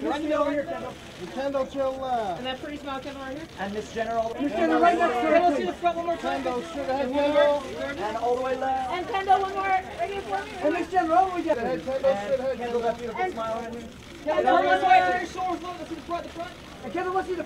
Nintendo, in the over here, Kendall. Kendall, chill left. And that pretty smile Kendall right here. And Miss Jenner. Miss Jenner right next to her. Kendall, see the front one more time. Kendall, straight head Kendall. And all the way left. And Kendall, one more. Right here for me. And Miss Jenner, we get it. Kendall, And Kendall, that beautiful smile right. Kendall, one more. Your. Let's see the front, the front. And Kendall, let's see the front.